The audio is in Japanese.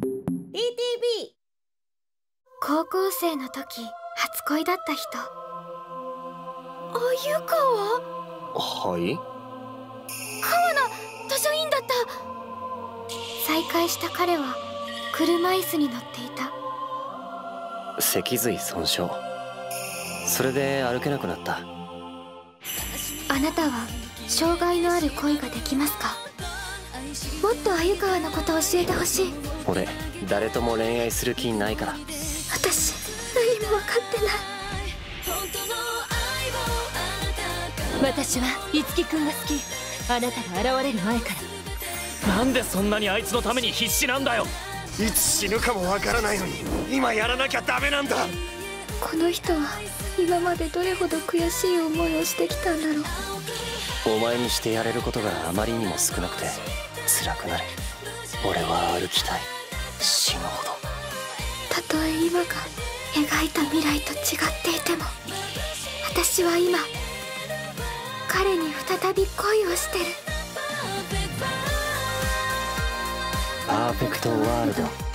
ETV 高校生の時初恋だった人。あゆかは？はい？川名図書委員だった。再会した彼は車椅子に乗っていた。脊髄損傷。それで歩けなくなった。あなたは障害のある恋ができますか？もっと鮎川のこと教えてほしい。俺誰とも恋愛する気ないから。私何も分かってない。私は樹くんが好き。あなたが現れる前から。なんでそんなにあいつのために必死なんだよ。いつ死ぬかもわからないのに今やらなきゃダメなんだこの人は今までどれほど悔しい思いをしてきたんだろう。お前にしてやれることがあまりにも少なくて辛くなる俺は歩きたい死ぬほど。たとえ今が描いた未来と違っていても私は今彼に再び恋をしてる。パーフェクトワールド